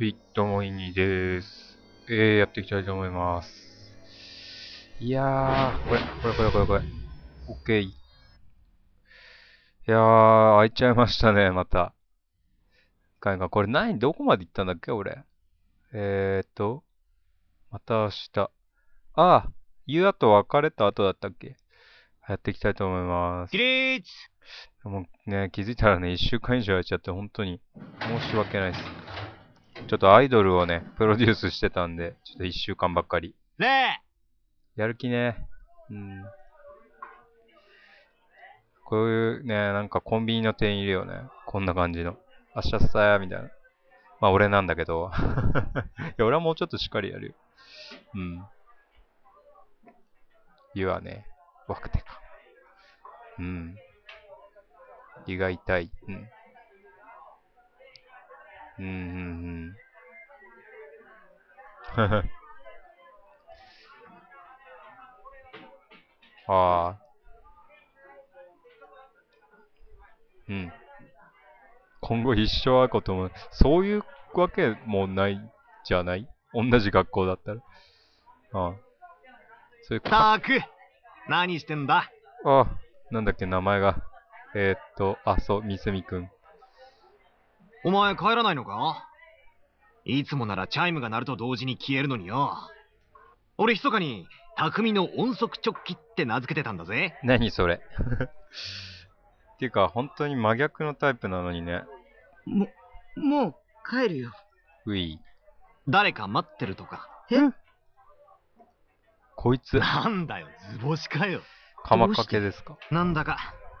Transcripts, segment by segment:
はい、どうも、イニです。えー、やっていきたいと思います。いやー、これ、これ、これ、これ、これ。オッケー。いやー、開いちゃいましたね、また。が、これ何どこまで行ったんだっけ、俺。えーっと、また明日。ああ、ユアと別れた後だったっけやっていきたいと思います。起立もうね、気づいたらね、一週間以上やっちゃって、本当に申し訳ないです。ちょっとアイドルをね、プロデュースしてたんで、ちょっと一週間ばっかり。ねえやる気ね。うん。こういうね、なんかコンビニの店員いるよね。こんな感じの。あっしゃっさや、みたいな。まあ俺なんだけど。いや、俺はもうちょっとしっかりやるよ。うん。湯はね、若手か。うん。胃が痛い。うん。うん、うん、うん。ああ。うん。今後一生会うことも、そういうわけもないじゃない？同じ学校だったら。ああ。そういうたく何してんだ？ああ、なんだっけ、名前が。えー、っと、あ、そう、みすみくん。お前帰らないのか？いつもならチャイムが鳴ると同時に消えるのによ。俺密かに匠の音速直帰って名付けてたんだぜ。何それ？っ ていうか、本当に真逆のタイプなのにね。も、もう帰るよ。うい。誰か待ってるとか。え？こいつ。なんだよ、図星かよ。鎌掛けですか？なんだか、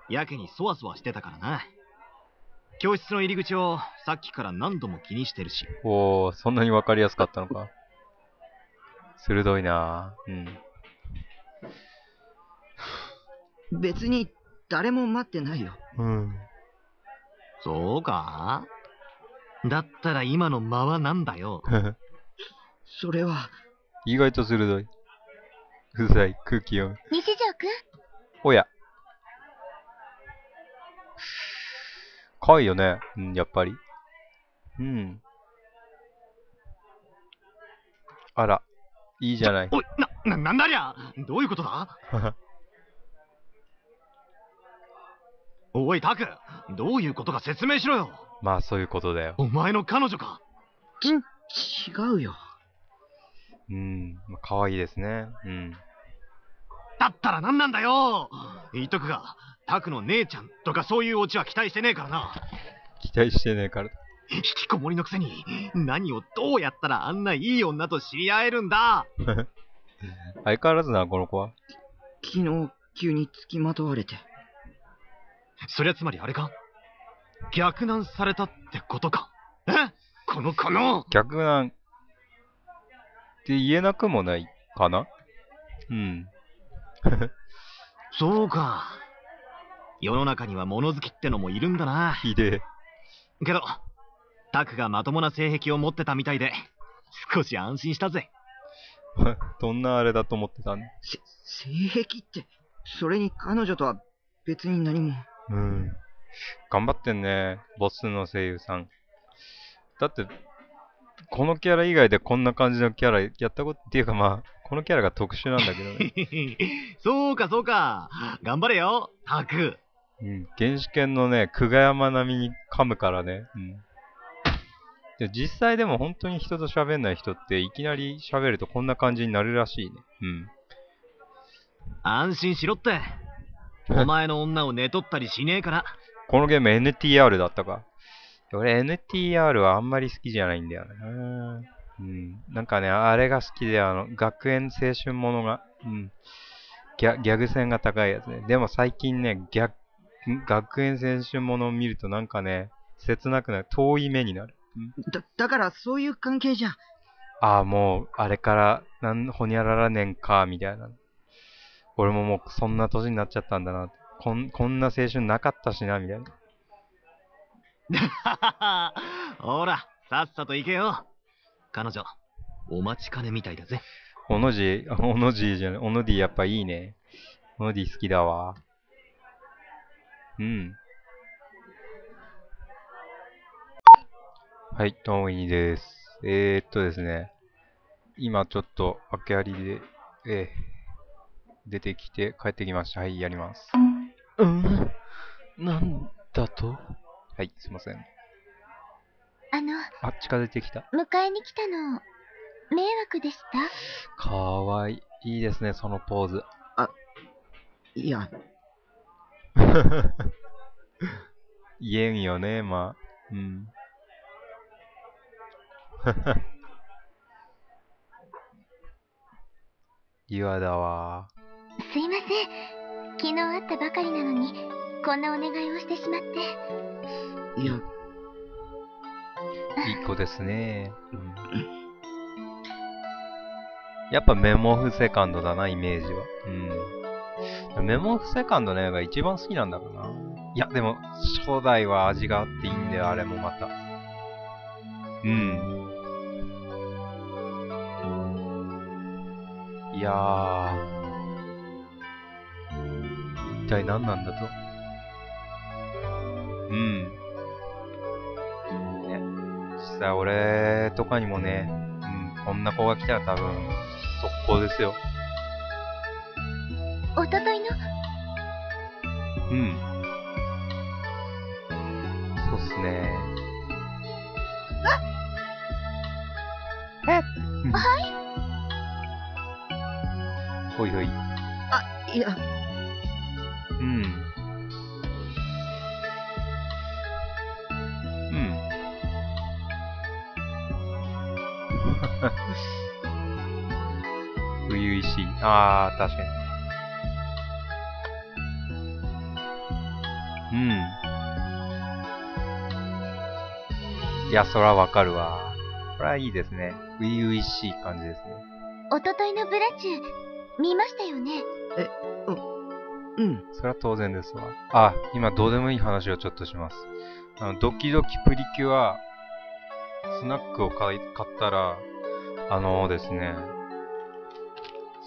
やけにそわそわしてたからな。教室の入り口をさっきから何度も気にしてるし。おお、そんなにわかりやすかったのか。鋭いなうん。別に誰も待ってないよ。うん。そうか？だったら今の間はなんだよ？それは。意外と鋭い。うざい、空気読む。西条くん？おや。かわいいよね。うん、やっぱり。うん。あら、いいじゃない。おい、な、な、なんだりゃどういうことだ？おい、タク、どういうことか説明しろよ。まあ、そういうことだよ。お前の彼女かうん、違うよ。うん、まあ、かわいいですね。うん。だったら何なんだよ言っとくが、タクの姉ちゃんとかそういうオチは期待してねえからな。期待してねえから。引きこもりのくせに、何をどうやったらあんないい女と知り合えるんだ 相変わらずな、この子は。昨日、急に付きまとわれて。そりゃつまりあれか？逆難されたってことかえ？このこの逆難って言えなくもないかな？うん。そうか。世の中には物好きってのもいるんだな。ひでえ。けど、タクがまともな性癖を持ってたみたいで、少し安心したぜ。どんなあれだと思ってたん？性癖って、それに彼女とは別に何も。うん。頑張ってんね、ボスの声優さん。だって、このキャラ以外でこんな感じのキャラやったことっていうかまあ、このキャラが特殊なんだけどね。そうかそうか。頑張れよ、タク。うん、原始犬のね、久我山並みに噛むからね。うん。で実際でも本当に人と喋んない人っていきなり喋るとこんな感じになるらしいね。うん。安心しろって。お前の女を寝取ったりしねえから。このゲーム NTR だったか。俺 NTR はあんまり好きじゃないんだよね。うん。なんかね、あれが好きで、あの、学園青春ものが、うん。ギャギャグ線が高いやつね。でも最近ね、ギャ学園青春ものを見るとなんかね、切なくなる。遠い目になる。だ、だからそういう関係じゃ。ああ、もう、あれから、なん、ほにゃららねんか、みたいな。俺ももう、そんな年になっちゃったんだな。こん、こんな青春なかったしな、みたいな。ほら、さっさと行けよ。彼女、お待ちかねみたいだぜ。おのじ、おのじじゃない、おのディやっぱいいね。おのディ好きだわ。うん。はい、どうもいいです。えー、っとですね。今ちょっと、訳ありで、えー、出てきて帰ってきました。はい、やります。うんなんだと？はい、すいません。あの、あ、近づいてきた。迎えに来たの、迷惑でした？かわいい。いいですね、そのポーズ。いや、言えんよね、まあ。うん。岩だわ。すいません。昨日会ったばかりなのに、こんなお願いをしてしまって。いや、いい子ですね。うん、やっぱメモオフセカンドだな、イメージは。うん。メモオフセカンドの映画一番好きなんだろうな。いや、でも、初代は味があっていいんだよ、あれもまた。うん。いやー。一体何なんだと。うん。ね。実際俺とかにもね、うん、こんな子が来たら多分、速攻ですよ。おとといの、うん。そうっすね。え？うんほいほい。いや、ああ、確かに。うん。いや、そらわかるわ。これはいいですね。初々しい感じですね。おとといのブラチュー、見ましたよね？うん、それは当然ですわ。あ、今どうでもいい話をちょっとします。あの、ドキドキプリキュア、スナックを買い買ったら、あのですね、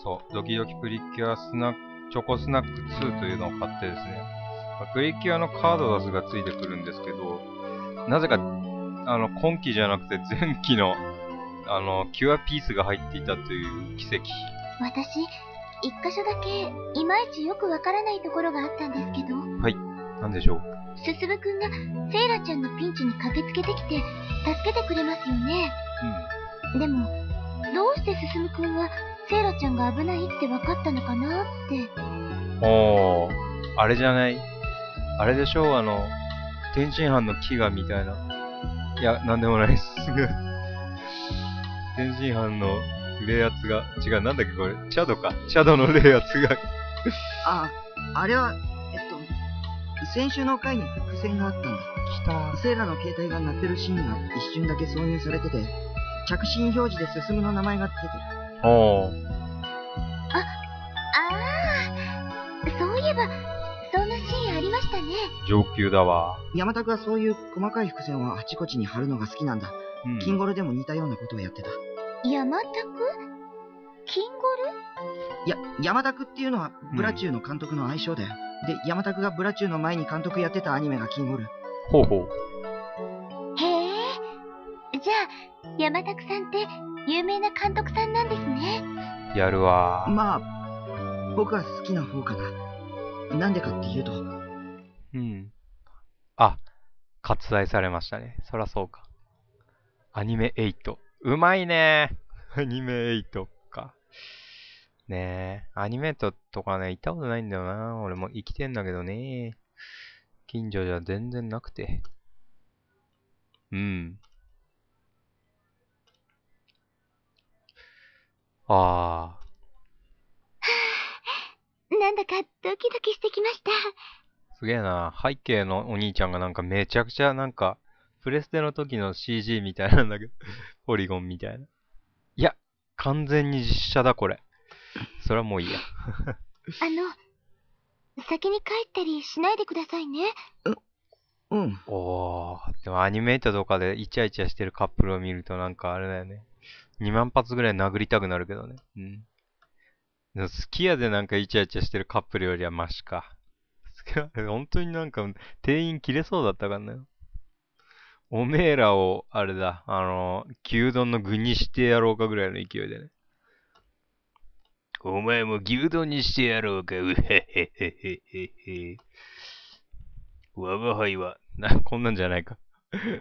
そう、ドキドキプリキュアスナック、チョコスナック2というのを買ってですね、まあプリキュアのカードダスがついてくるんですけど、なぜか、あの、今期じゃなくて前期の、あの、キュアピースが入っていたという奇跡。私、一箇所だけ、いまいちよくわからないところがあったんですけど、なんでしょう。すすむくんがセイラちゃんのピンチに駆けつけてきて、助けてくれますよね。でも、どうしてすすむくんは、セイラちゃんが危ないって分かったのかなって。うん。おー、あれじゃない？あれでしょうあの、天津飯の飢餓みたいな。いや、なんでもないです。天津飯の冷圧が、違う、なんだっけこれ、チャドか。チャドの冷圧が。あ、あれは、えっと、先週の回に伏線があったんだ。来た。セイラの携帯が鳴ってるシーンが一瞬だけ挿入されてて、着信表示で進むの名前が出てる。おー。ああ、そういえば、そんなシーンありましたね。上級だわ。山田君はそういう細かい伏線をあちこちに貼るのが好きなんだ。うん。キンゴルでも似たようなことをやってた。山田くキンゴいや、山田君っていうのはブラチューの監督の愛称だよ。で、山田君がブラチューの前に監督やってたアニメがキンゴル。ほうほう。ルへえ。じゃあ、山田くさんって有名な監督さんなんですね。やるわ。まあ、僕は好きな方かな。なんでかっていうと、うん。あ、割愛されましたね。そらそうか。アニメ8。うまいね アニメ8か。ねえ。アニメートとかね、行ったことないんだよな。俺も生きてんだけどね。近所じゃ全然なくて。うん。ああ。なんだかドキドキしてきました。すげえな。背景のお兄ちゃんがなんかめちゃくちゃなんか、プレステの時の CG みたいなんだけど、ポリゴンみたいな。いや、完全に実写だこれ。それはもういいや。あの、先に帰ったりしないでくださいね。うん。おー、でもアニメートとかでイチャイチャしてるカップルを見るとなんかあれだよね。2万発ぐらい殴りたくなるけどね。うん。スキヤでなんかイチャイチャしてるカップルよりはマシか。スキヤ本当になんか店員切れそうだったからね。おめえらを、あれだ、あの、牛丼の具にしてやろうかぐらいの勢いでね。お前も牛丼にしてやろうか、うへへへへへへ。我が輩は、な、こんなんじゃないか。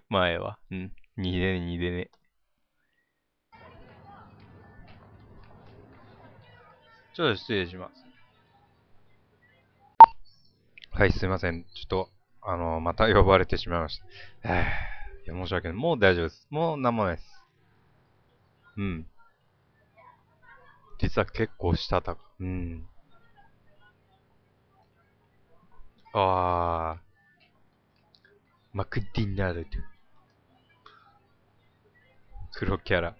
前は。うん。にでね、にでね。ちょっと失礼します。はい、すいません。ちょっと、あの、また呼ばれてしまいました。え いや、申し訳ない。もう大丈夫です。もう何もないです。うん。実は結構したたか。うん。ああ。マクディナルド。黒キャラ。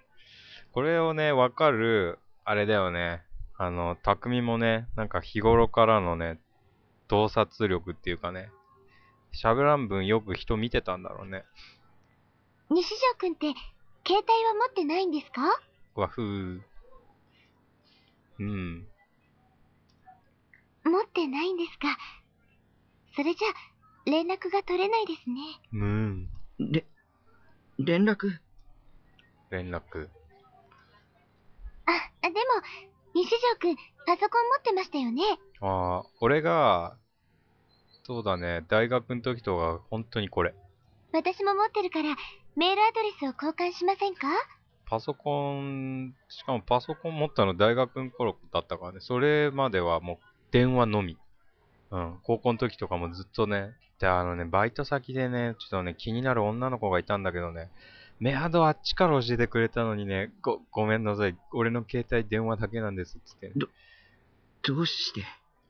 これをね、わかる、あれだよね。あの、匠もね、なんか日頃からのね、洞察力っていうかね、喋らん分よく人見てたんだろうね。西条くんって、携帯は持ってないんですか？わふー。うん。持ってないんですか？それじゃ、連絡が取れないですね。うん。れ、連絡？連絡。あ、でも、西条くん、パソコン持ってましたよね？ああ、俺が、そうだね、大学の時とか、本当にこれ。私も持ってるから、メールアドレスを交換しませんか？パソコン、しかもパソコン持ったの大学の頃だったからね、それまではもう電話のみ。うん、高校の時とかもずっとね、で、あのね、バイト先でね、ちょっとね、気になる女の子がいたんだけどね、メアドあっちから教えてくれたのにね、ご、ごめんなさい。俺の携帯電話だけなんです、つって、ど、どうして？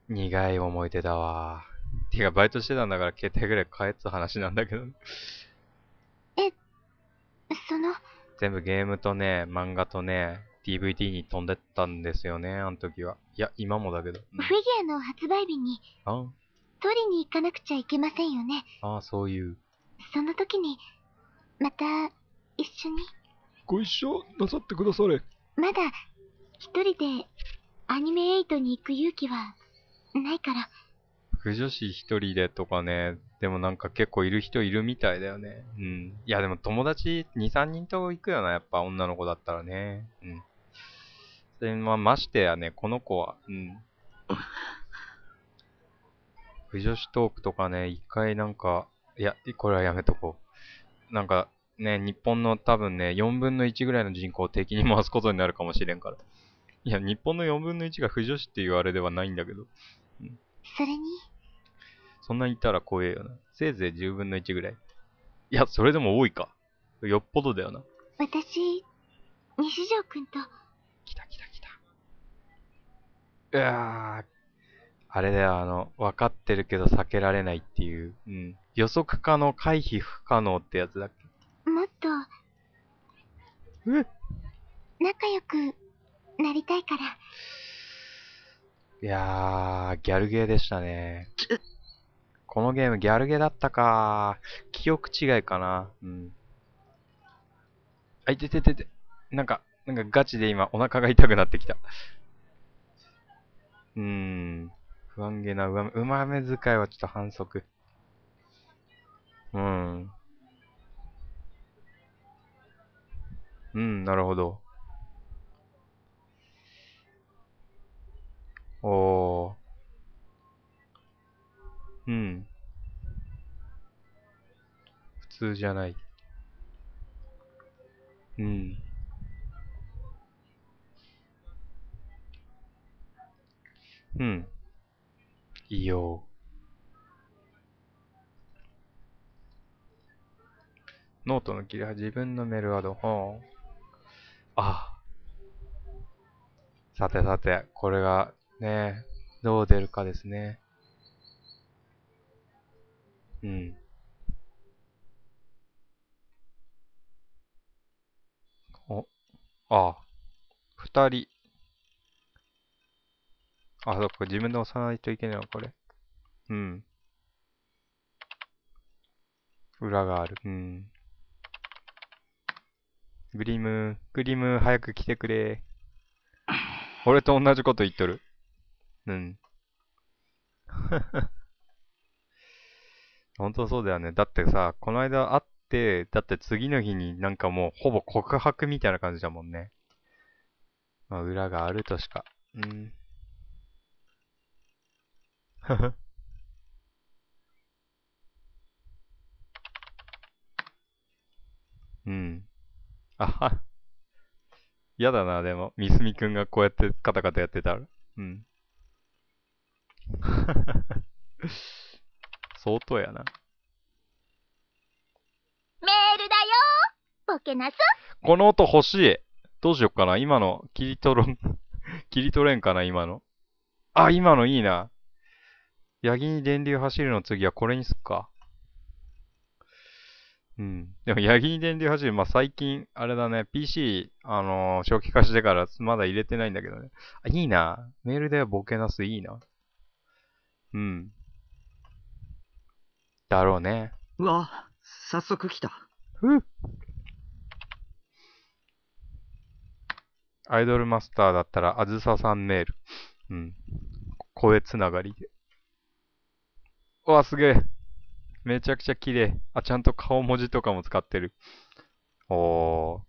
苦い思い出だわ。てか、バイトしてたんだから携帯ぐらい買えっつ話なんだけど。え、その？全部ゲームとね、漫画とね、DVD に飛んでったんですよね、あの時は。いや、今もだけど。フィギュアの発売日に、あ取りに行かなくちゃいけませんよね。ああ、そういう。その時に、また、一緒に。ご一緒なさってくだされ。まだ、一人で、アニメ8に行く勇気は、ないから。不女子一人でとかね、でもなんか結構いる人いるみたいだよね。うん。いやでも友達2、3人と行くよな、やっぱ女の子だったらね。うん。で、まあ、ましてやね、この子は、うん。不女子トークとかね、一回なんか、いや、これはやめとこう。なんか、ね、日本の多分ね、4分の1ぐらいの人口を敵に回すことになるかもしれんから。いや、日本の4分の1が不女子っていうあれではないんだけど。うん、それに？そんなにいたら怖えよな。せいぜい10分の1ぐらい。いや、それでも多いか。よっぽどだよな。私、西条くんと。来た来た来た。うわー。あれだよ、あの、分かってるけど避けられないっていう。うん。予測可能、回避不可能ってやつだっけ？もっと、え？仲良くなりたいから。いやー、ギャルゲーでしたね。このゲームギャルゲーだったか記憶違いかなうん。あ、いてててて。なんか、なんかガチで今お腹が痛くなってきた。うーん。不安げなうまうまめ使いはちょっと反則。うん。うん、なるほど。おー。うん。普通じゃない。うん。うん。いいよ。ノートの切れ端、自分のメールアド。はあ。あ。さてさて、これがね、どう出るかですね。うん。お、あ、二人。あ、そっか、自分で押さないといけないわ、これ。うん。裏がある。うん。グリム、グリム、早く来てくれ。俺と同じこと言っとる。うん。本当そうだよね。だってさ、この間会って、だって次の日になんかもうほぼ告白みたいな感じだもんね。まあ、裏があるとしか。うん。うん。あは。嫌だな、でも。みすみくんがこうやってカタカタやってたら。うん。相当やな。メールだよボケなすこの音欲しいどうしよっかな今の、切り取ろん、切り取れんかな今の。あ、今のいいな。ヤギに電流走るの次はこれにすっか。うん。でも、ヤギに電流走る、まあ、最近、あれだね、PC、あのー、初期化してからまだ入れてないんだけどね。あ、いいな。メールでボケなすいいな。うん。だろうね。うわ、早速来た。ふっ。アイドルマスターだったら、あずささんメール。うん。声つながりで。うわ、すげえ。めちゃくちゃ綺麗。あ、ちゃんと顔文字とかも使ってる。おー。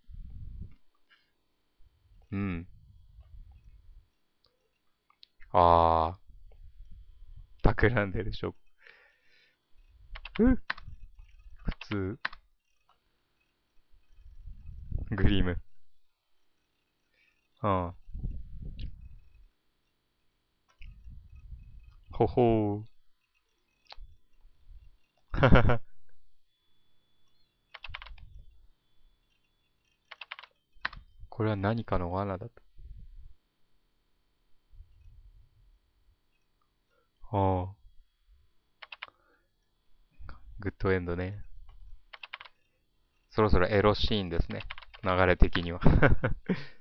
うん。あー。企んでるでしょ。ふ普通。グリム。うん。ほほー。これは何かの罠だと。ああ。グッドエンドね。そろそろエロシーンですね。流れ的には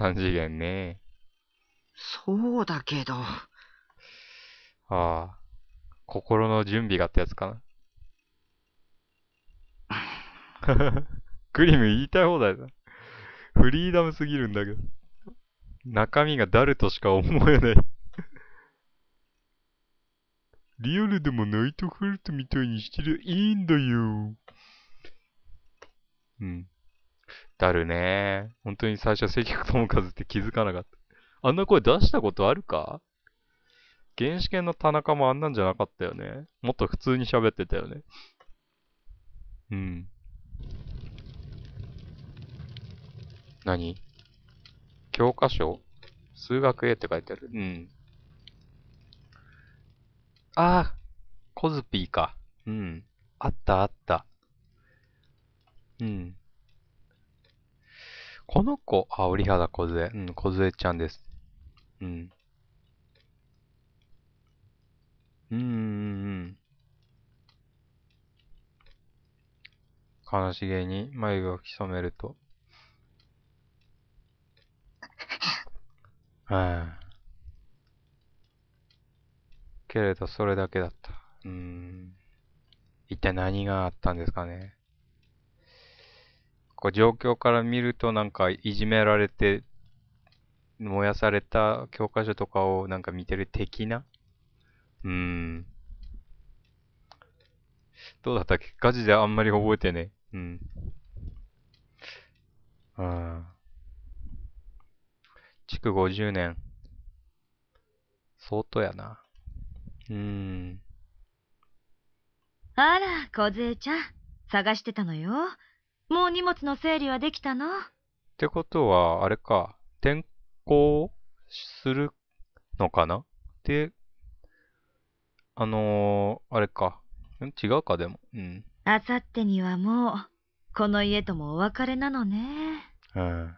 3次元ね。そうだけど。ああ。心の準備がってやつかな。クリム言いたい放題だ。フリーダムすぎるんだけど。中身が誰としか思えないリアルでもナイトフルトみたいにしてりゃいいんだよ。うん。だるね。本当に最初関口智和って気づかなかった。あんな声出したことあるか？原始圏の田中もあんなんじゃなかったよね。もっと普通に喋ってたよね。うん。何？教科書？数学 A って書いてある。うん。ああ、コズピーか。うん。あったあった。うん。この子、あ、折原小杖。うん、小杖ちゃんです。うん。うん、うん、うん。悲しげに眉毛を潜めると。はあ。けれど、それだけだった。うーん。一体何があったんですかね。こう状況から見るとなんかいじめられて燃やされた教科書とかをなんか見てる的な？うーん。どうだった？っけガチであんまり覚えてね。うん。ああ。築50年。相当やな。うーん。あら、小杖ちゃん。探してたのよ。もう荷物の整理はできたの？ってことは、あれか。転校するのかな？で、あのー、あれか。違うか、でも。うん。あさってにはもう、この家ともお別れなのね。うん。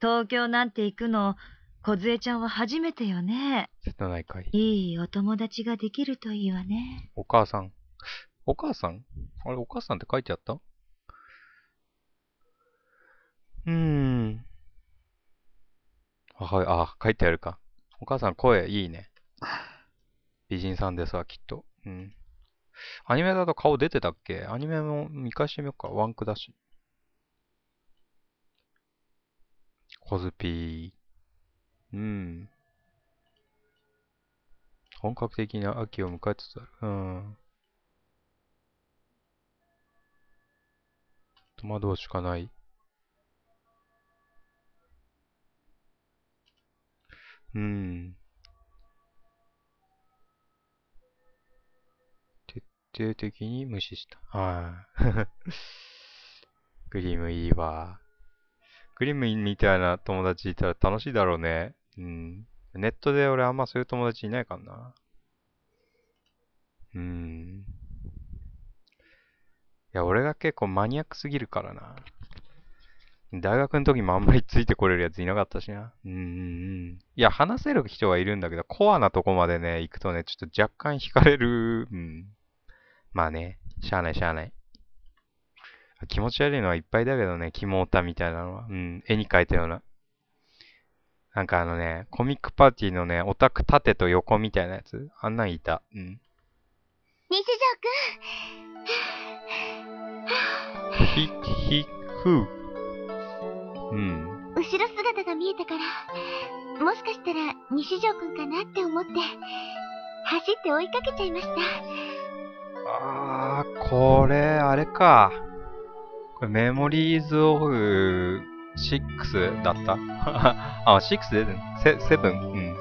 東京なんて行くの、小杖ちゃんは初めてよね。瀬戸内海。いいお友達ができるといいわね。お母さん。お母さん？あれ、お母さんって書いてあった？うーん。あ、はい、あ、書いてあるか。お母さん声いいね。美人さんですわ、きっと。うん。アニメだと顔出てたっけ？アニメも見返してみようか。ワンクだし。コズピー。うん。本格的な秋を迎えつつある。うん。戸惑うしかない。うん。徹底的に無視した。はい。グリムいいわ。グリムみたいな友達いたら楽しいだろうね。うん。ネットで俺あんまそういう友達いないからな。うん。いや、俺が結構マニアックすぎるからな。大学の時もあんまりついてこれるやついなかったしな。うんうんうん。いや、話せる人はいるんだけど、コアなとこまでね、行くとね、ちょっと若干惹かれる。うん。まあね、しゃあないしゃあない。気持ち悪いのはいっぱいだけどね、キモータみたいなのは。うん、絵に描いたような。なんかあのね、コミックパーティーのね、オタク縦と横みたいなやつ。あんなんいた。うん。西ひ、ひ、ふう。うん。後ろ姿が見えたから、もしかしたら西条くんかなって思って、走って追いかけちゃいました。あー、これ、あれか。これ、メモリーズオフ6だった？あ、6出てんセセブン？うん。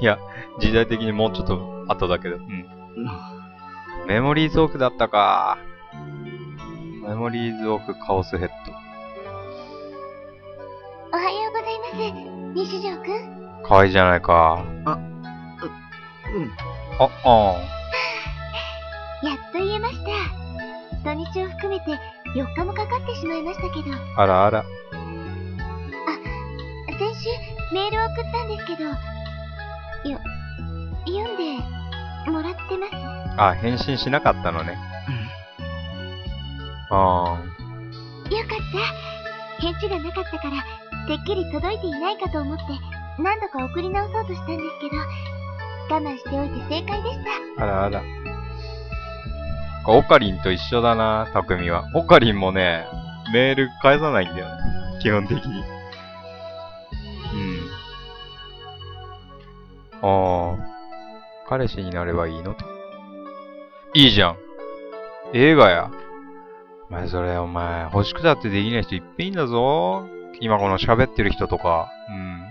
いや、時代的にもうちょっと後だけど。うん。メモリーズオフだったか。メモリーズオフカオスヘッド。おはようございます、西条くん。かわいいじゃないか。うん。あ、あやっと言えました。土日を含めて4日もかかってしまいましたけど、ーあらあら。先週メールを送ったんですけど、よ、読んでもらってます。あ、返信しなかったのね。あよかった。返事がなかったから、てっきり届いていないかと思って、何度か送り直そうとしたんですけど、我慢しておいて正解でした。あらあら。オカリンと一緒だな、匠は。オカリンもね、メール返さないんだよね。基本的に。うん。ああ。彼氏になればいいの？と。いいじゃん。映画や。お前それ、お前、欲しくたってできない人いっぺんいんだぞ。今この喋ってる人とか。うん。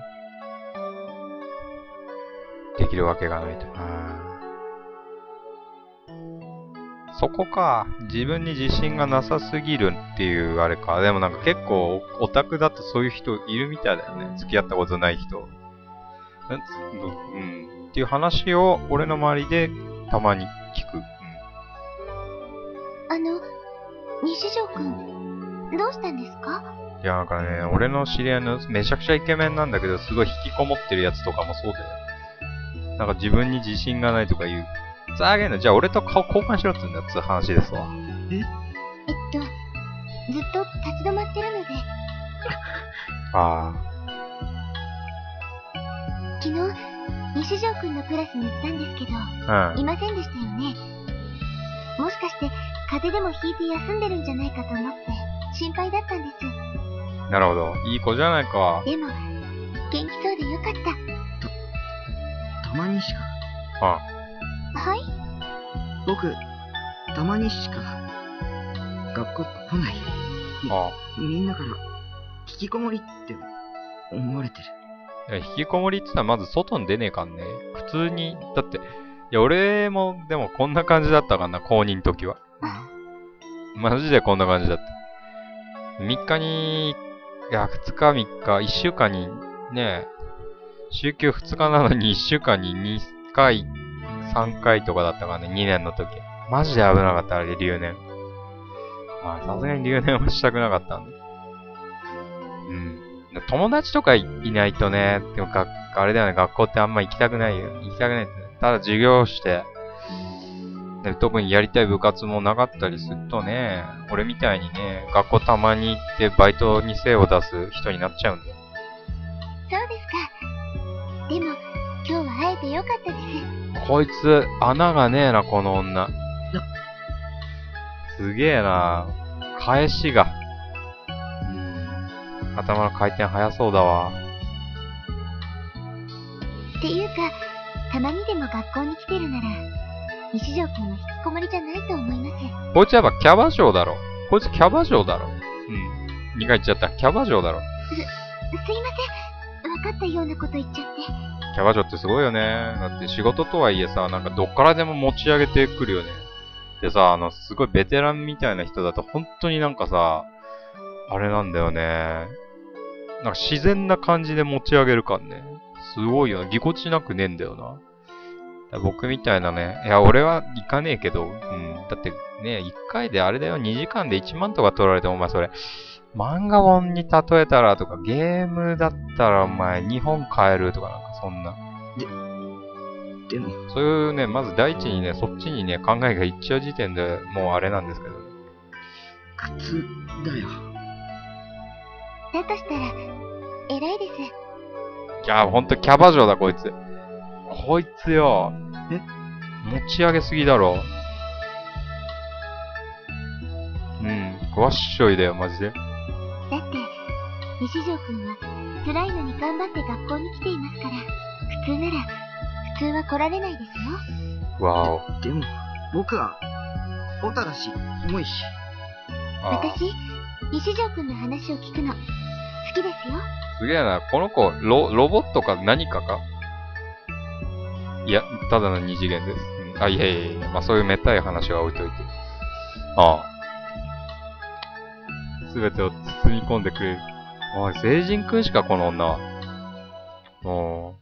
できるわけがないと。そこか。自分に自信がなさすぎるっていうあれか。でもなんか結構オタクだとそういう人いるみたいだよね。付き合ったことない人。うん。っていう話を俺の周りでたまに聞く。あの、西条くん、どうしたんですか？うん。いや、なんかね、俺の知り合いのめちゃくちゃイケメンなんだけど、すごい引きこもってるやつとかもそうだよ。なんか自分に自信がないとか言う。ざーげんの、じゃあ俺と顔交換しろって言うんだよ、つう話ですわ。え？っと、ずっと立ち止まってるので、あ昨日、西条くんのクラスに行ったんですけど、あ。うん。いませんでしたよね。もしかして、風邪でもひいて休んでるんじゃないかと思って、心配だったんです。なるほど。いい子じゃないか。でも、元気そうでよかった。たまにしか、あはい？僕、たまにしか、学校来ない。あ。みんなから、引きこもりって思われてる。いや、引きこもりって言ったらまず外に出ねえかんね。普通に、だって、いや、俺も、でもこんな感じだったかな、公認の時は。マジでこんな感じだった。3日に、いや、2日、3日、1週間に、ね週休2日なのに1週間に2回、3回とかだったからね、2年の時。マジで危なかった、あれ、留年。まあ、さすがに留年はしたくなかったんで。うん。友達とかいないとね、でもが、あれだよね、学校ってあんま行きたくないよ。行きたくないって、ね、ただ授業して、で特にやりたい部活もなかったりするとね、俺みたいにね、学校たまに行ってバイトに精を出す人になっちゃうんだよ。そうですか。でも、今日は会えてよかったです。こいつ、穴がねえな、この女。すげえな。返しが。うん。頭の回転速そうだわ。っていうか、たまにでも学校に来てるなら、西条君は引きこもりじゃないと思います。こいつやっぱキャバ嬢だろ。こいつキャバ嬢だろ。うん。2回言っちゃった。キャバ嬢だろ。す、すいません。分かったようなこと言っちゃって。キャバ嬢ってすごいよね。だって仕事とはいえさ、なんかどっからでも持ち上げてくるよね。でさ、あの、すごいベテランみたいな人だと本当になんかさ、あれなんだよね。なんか自然な感じで持ち上げるかんね。すごいよな。ぎこちなくねえんだよな。僕みたいなね、いや、俺は行かねえけど、うん。だってね、1回であれだよ、2時間で1万とか取られても、お前それ、漫画本に例えたらとか、ゲームだったらお前2本買えるとかなんかそんな。で、でも。そういうね、まず第一にね、そっちにね、考えがいっちゃう時点でもうあれなんですけど。苦痛だよ。だとしたら、偉いです。いや、ほんとキャバ嬢だ、こいつ。こいつよ。え？持ち上げすぎだろ。うん。わっしょいだよ、マジで。だって、西条くんは辛いのに頑張って学校に来ていますから、普通なら、普通は来られないですよ。わお。でも、僕は、オタだし、重いし。私、西条くんの話を聞くの、好きですよ。すげえな。この子、ロ、ロボットか何かか？いや、ただの二次元です。うん、あ、いやいやいや、まあそういうめったい話は置いといて。ああ。すべてを包み込んでくれる。おい、成人君しか、この女は。お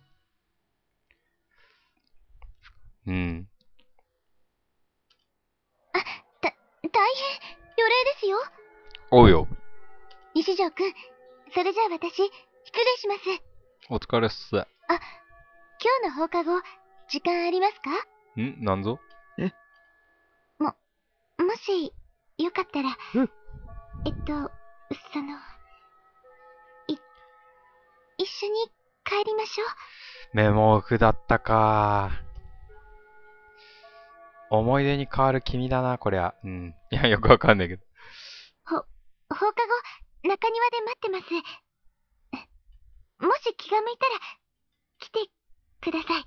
うん。あ、た、大変、予礼ですよ。おうよ。西条君、それじゃあ私、失礼します。お疲れっす。あ、今日の放課後、時間ありますか？ん？なんぞ？え？も、もし、よかったら、えっと、その、い、一緒に帰りましょう。メモ奥だったか思い出に変わる君だな、こりゃ。うん。いや、よくわかんないけど。ほ、放課後、中庭で待ってます。もし気が向いたら、来てください。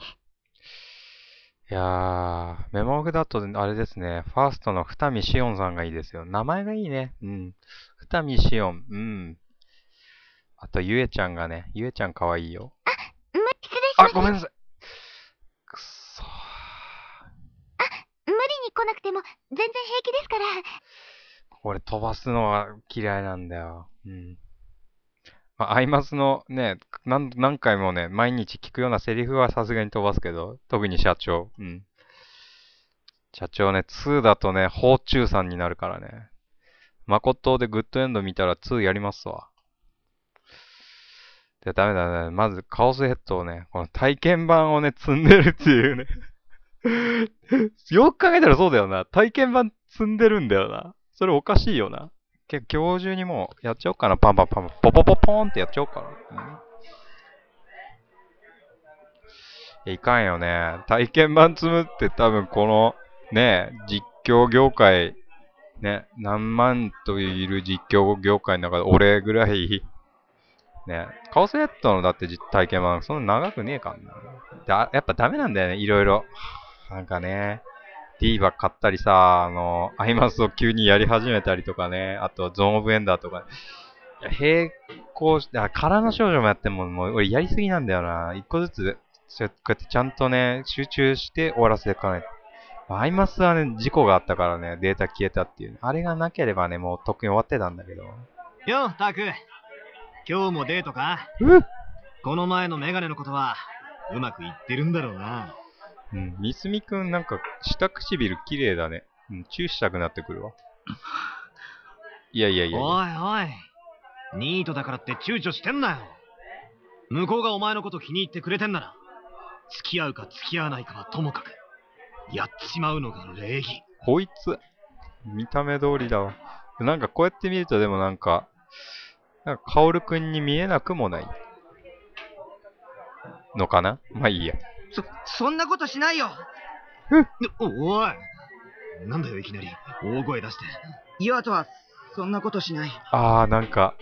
いやー、メモフだとあれですね、ファーストの二見しおんさんがいいですよ。名前がいいね。うん。二見しおん。うん。あと、ゆえちゃんがね、ゆえちゃんかわいいよ。あ、む、失礼します。あ、ごめんなさい。くそー。あ、無理に来なくても全然平気ですから。俺飛ばすのは嫌いなんだよ。うん。まあ、アイマスのね、何何回もね、毎日聞くようなセリフはさすがに飛ばすけど、特に社長。うん。社長ね、2だとね、宝中さんになるからね。誠でグッドエンド見たら2やりますわ。で、ダメだね。まず、カオスヘッドをね、この体験版をね、積んでるっていうね よく考えたらそうだよな。体験版積んでるんだよな。それおかしいよな。今日中にもうやっちゃおうかな。パンパンパンパン。ポポポポーンってやっちゃおうかな。うん、いかんよね。体験版積むって多分このね、実況業界、ね、何万といる実況業界の中で俺ぐらい、ね、カオスヘッドのだって体験版そんな長くねえかんな。だやっぱダメなんだよね、いろいろ。なんかね。ディーバ買ったりさ、あの、アイマスを急にやり始めたりとかね、あとゾーンオブエンダーとか、いや並行して、あ、空の少女もやっても、もう俺やりすぎなんだよな。一個ずつ、そうやってちゃんとね、集中して終わらせていかないと。アイマスはね、事故があったからね、データ消えたっていう。あれがなければね、もうとっくに終わってたんだけど。よ、タク。今日もデートか？この前のメガネのことは、うまくいってるんだろうな。うん、みすみくんなんか下唇綺麗だね。うん、チューしたくなってくるわ。いやいやいやおいおい。ニートだからって躊躇してんなよ。向こうがお前のこと気に入ってくれてんなら、付き合うか付き合わないかはともかく、やっちまうのが礼儀。こいつ、見た目通りだわ。なんかこうやって見るとでもなんか、なんか、カオルくんに見えなくもない。のかな？まあいいや。そ、そんなことしないよおおいなんだよいきなり、大声出して。岩とは、そんなことしない。あー、なんか、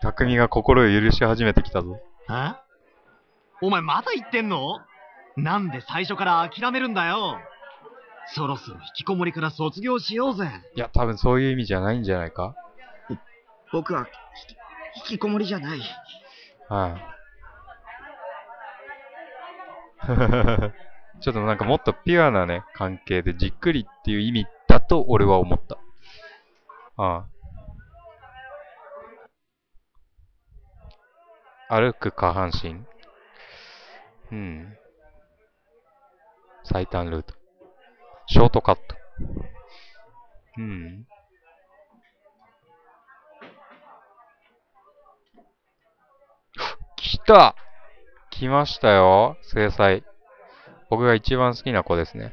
匠が心を許し始めてきたぞ。え？お前まだ言ってんの？なんで最初から諦めるんだよそろそろ引きこもりから卒業しようぜ。いや、多分そういう意味じゃないんじゃないか？僕は、引きこもりじゃない。はい。ちょっとなんかもっとピュアなね、関係でじっくりっていう意味だと俺は思った。ああ。歩く下半身。うん。最短ルート。ショートカット。うん。来た来ましたよ、制裁。僕が一番好きな子ですね。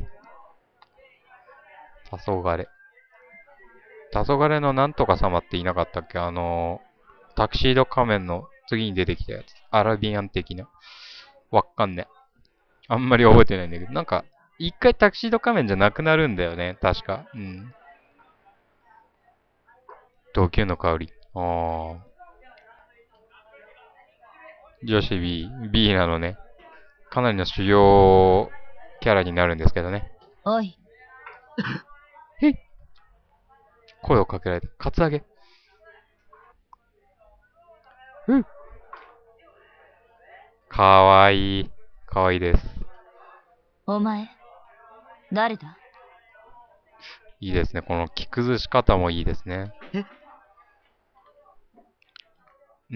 黄昏。黄昏のなんとか様っていなかったっけ？あのー、タクシード仮面の次に出てきたやつ。アラビアン的な。わかんね。あんまり覚えてないんだけど、なんか、一回タクシード仮面じゃなくなるんだよね、確か。うん。同級の香り。ああ。女子 B、B なのね。かなりの主要キャラになるんですけどね。おい、声をかけられた。カツアゲ。うん。かわいい。かわいいです。お前、誰だ？いいですね。この着崩し方もいいですね。え？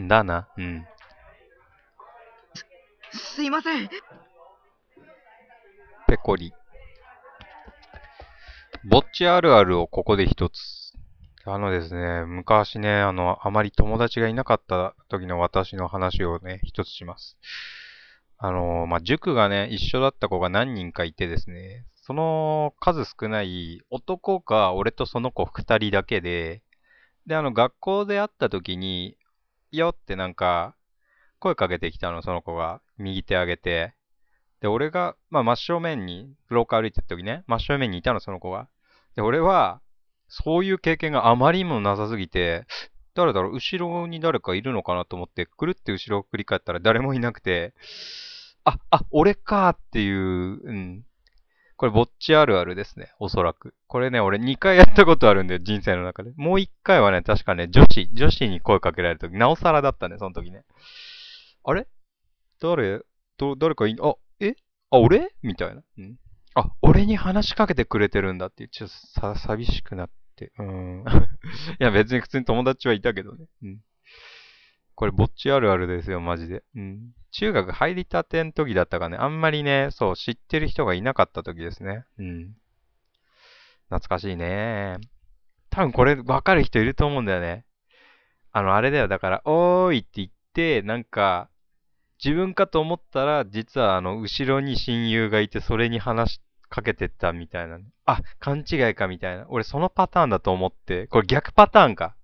だな。うん。すいません。ペコリ。ぼっちあるあるをここで一つ。あのですね、昔ね、あの、あまり友達がいなかった時の私の話をね、一つします。あの、まあ、塾がね、一緒だった子が何人かいてですね、その数少ない男が俺とその子二人だけで、で、あの、学校で会った時に、よってなんか、声かけてきたの、その子が。右手上げて。で、俺が、まあ、真正面に、廊下歩いてた時ね、真正面にいたの、その子が。で、俺は、そういう経験があまりにもなさすぎて、誰だろう、後ろに誰かいるのかなと思って、くるって後ろを振り返ったら誰もいなくて、あ、あ、俺かっていう、うん。これ、ぼっちあるあるですね、おそらく。これね、俺2回やったことあるんだよ、人生の中で。もう1回はね、確かね、女子、女子に声かけられるとき、なおさらだったね、その時ね。あれ？誰？ど、誰かいん、あ、え？あ、俺？みたいな。うん。あ、俺に話しかけてくれてるんだって、ちょっとさ、寂しくなって。うん。いや、別に普通に友達はいたけどね。うん。これ、ぼっちあるあるですよ、マジで。うん。中学入りたての時だったかね。あんまりね、そう、知ってる人がいなかった時ですね。うん。懐かしいね。多分これ、わかる人いると思うんだよね。あの、あれだよ。だから、おーいって言って、なんか、自分かと思ったら、実はあの、後ろに親友がいて、それに話しかけてったみたいな。あ、勘違いかみたいな。俺そのパターンだと思って、これ逆パターンか。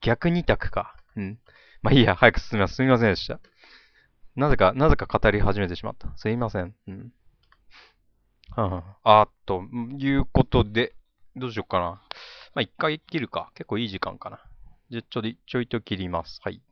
逆二択か。うん。まあいいや、早く進みます。すみませんでした。なぜか、なぜか語り始めてしまった。すいません。うん。はあはあ、あと、いうことで、どうしようかな。まあ一回切るか。結構いい時間かな。じゃ、ちょい、ちょいと切ります。はい。